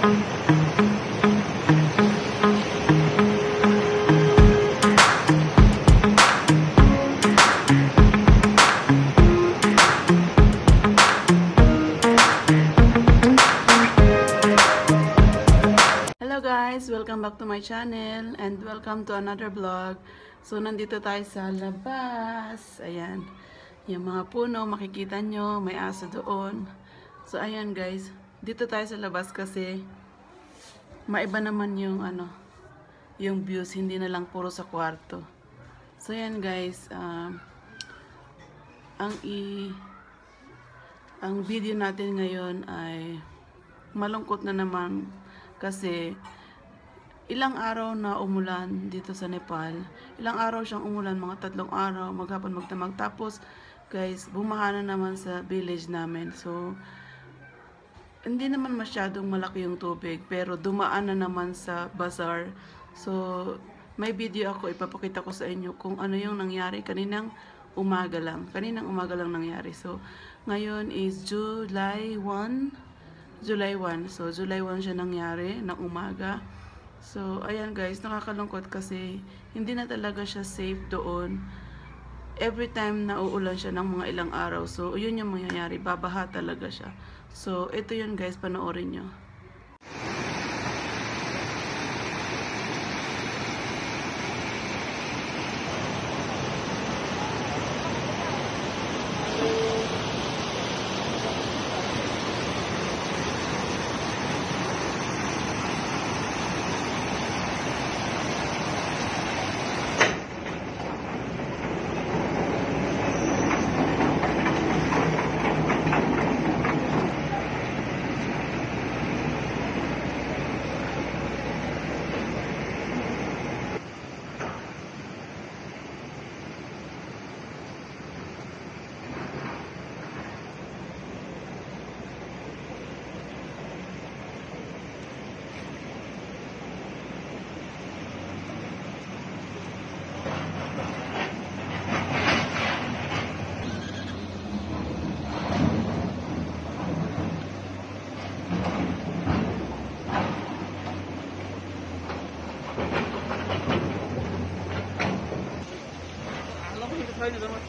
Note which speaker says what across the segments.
Speaker 1: Guys! Welcome back to my channel and welcome to another vlog. So, nandito tayo sa labas. Ayan. Yung mga puno, makikita nyo, may aso doon. So, ayan guys. Dito tayo sa labas kasi maiba naman yung ano, yung views, hindi na lang puro sa kwarto. So, ayan guys. Um, ang i ang video natin ngayon ay malungkot na naman kasi ilang araw na umulan dito sa Nepal. Ilang araw siyang umulan, mga tatlong araw, maghapon magdamag. Tapos, guys, bumaha na naman sa village namin. So, hindi naman masyadong malaki yung tubig, pero dumaan na naman sa bazaar. So, may video ako, ipapakita ko sa inyo kung ano yung nangyari kaninang umaga lang. Kaninang umaga lang nangyari. So, ngayon is July 1. July 1. So, July 1 siya nangyari ng umaga. So, ayan guys, nakakalungkot kasi hindi na talaga siya safe doon. Every time na uulan siya ng mga ilang araw. So, yun yung mangyayari. Babaha talaga siya. So, ito yun guys, panoorin nyo.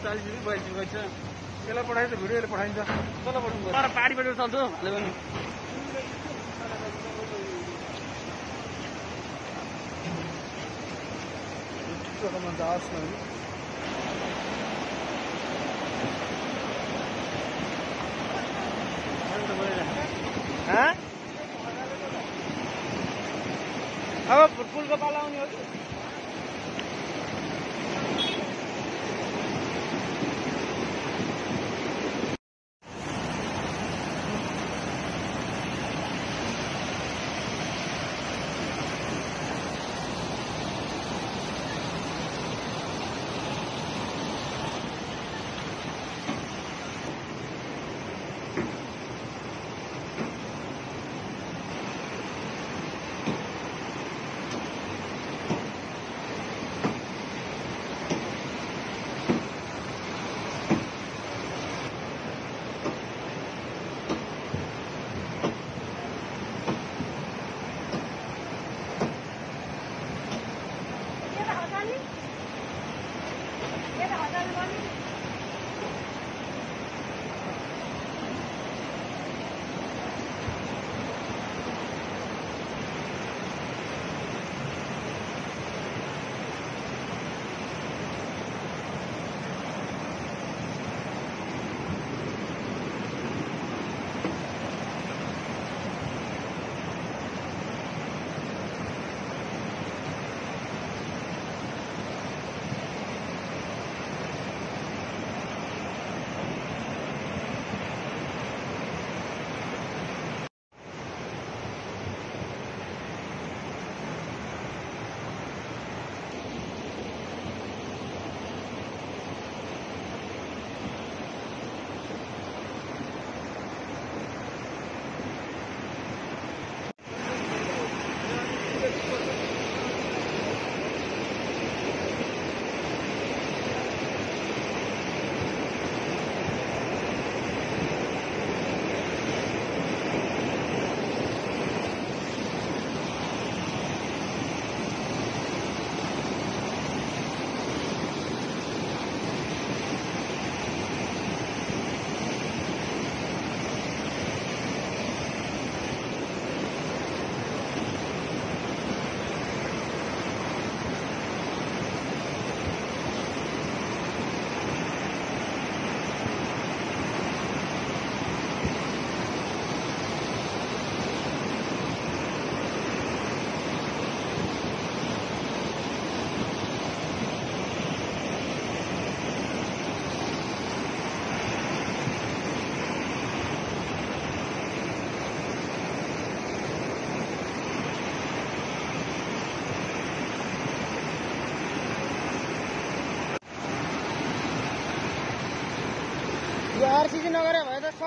Speaker 2: चालिस रुपियाँ बयालिस रुपियाँ छ। त्यसलाई पठाइन्छ भिडियोले पठाइन्छ कसलाई पठाउनु तर पार्टीबाट चल्छ अहिले पनि जाओस् न हाँ? अब पुलको पाला आउने हो कि?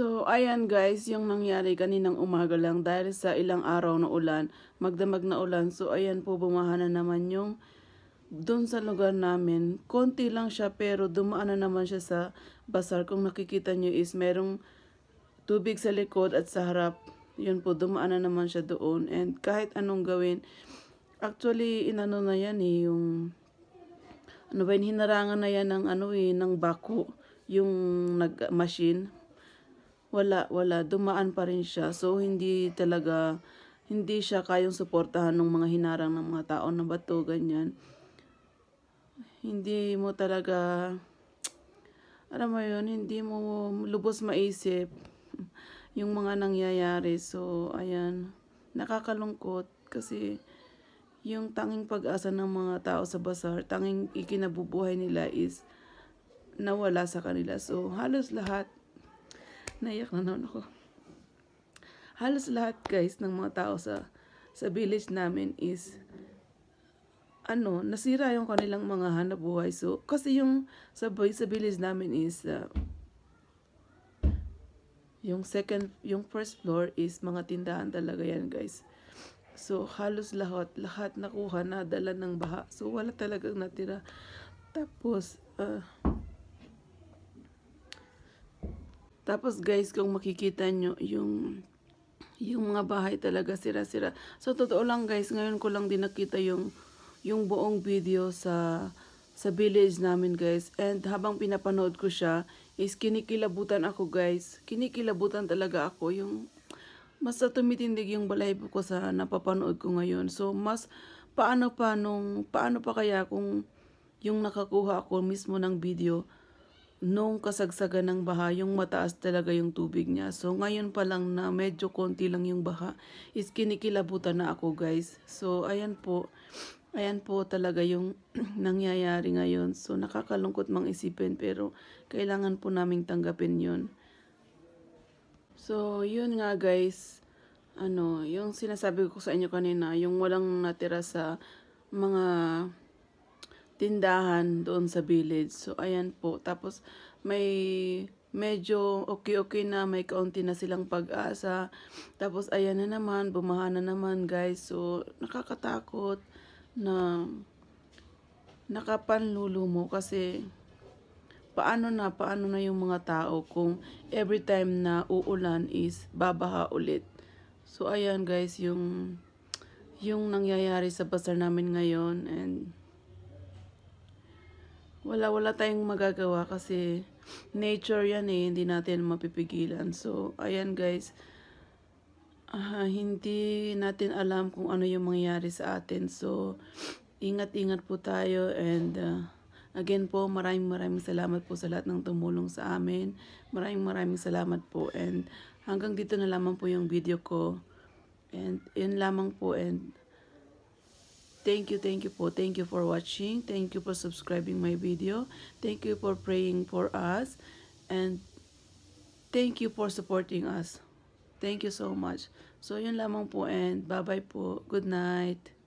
Speaker 1: So, ayan guys, yung nangyari kaninang umaga lang dahil sa ilang araw na ulan, magdamag na ulan. So, ayan po, bumaha na naman yung doon sa lugar namin. Konti lang siya pero dumaan na naman siya sa basar. Kung nakikita nyo is merong tubig sa likod at sa harap. Yun po, dumaan na naman siya doon. And kahit anong gawin, actually, inano na yan eh, yung ano ba hinarangan na yan ng ano eh, ng bako, yung nag-machine wala, wala. Dumaan pa rin siya. So, hindi talaga, hindi siya kayang suportahan ng mga hinarang ng mga tao na bato, ganyan. Hindi mo talaga, alam mo yun, hindi mo lubos maisip yung mga nangyayari. So, ayan, nakakalungkot kasi yung tanging pag-asa ng mga tao sa basar, tanging ikinabubuhay nila is nawala sa kanila. So, halos lahat Naiyak na naman ako. Halos lahat guys ng mga tao sa sa village namin is ano, nasira yung kanilang mga hanap buhay. So, kasi yung sa, sa village namin is uh, yung second, yung first floor is mga tindahan talaga yan guys. So, halos lahat, lahat nakuha na dala ng baha. So, wala talagang natira. Tapos, uh, Tapos guys, kung makikita nyo, yung, yung mga bahay talaga sira-sira. So, totoo lang guys, ngayon ko lang din nakita yung, yung buong video sa, sa village namin guys. And habang pinapanood ko siya, is kinikilabutan ako guys. Kinikilabutan talaga ako. Yung, mas tumitindig yung balahibo ko sa napapanood ko ngayon. So, mas paano pa nung, paano pa kaya kung yung nakakuha ako mismo ng video, nung kasagsagan ng baha, yung mataas talaga yung tubig niya. So, ngayon pa lang na medyo konti lang yung baha, is kinikilabutan na ako guys. So, ayan po. Ayan po talaga yung nangyayari ngayon. So, nakakalungkot mang isipin pero kailangan po naming tanggapin yun. So, yun nga guys. Ano, yung sinasabi ko sa inyo kanina, yung walang natira sa mga tindahan doon sa village. So, ayan po. Tapos, may medyo okay-okay na, may kaunti na silang pag-asa. Tapos ayan na naman, bumaha na naman guys. So nakakatakot na nakapanlulo mo kasi paano na, paano na yung mga tao kung every time na uulan is babaha ulit. So ayan guys, yung yung nangyayari sa bazaar namin ngayon and wala wala tayong magagawa kasi nature yan eh, hindi natin mapipigilan. So, ayan guys, ah, hindi natin alam kung ano yung mangyayari sa atin. So, ingat-ingat po tayo and ah, again po, maraming maraming salamat po sa lahat ng tumulong sa amin. Maraming maraming salamat po and hanggang dito na lamang po yung video ko. And yun lamang po and Thank you, thank you po. Thank you for watching. Thank you for subscribing my video. Thank you for praying for us. And thank you for supporting us. Thank you so much. So, yun lamang po and bye-bye po. Good night.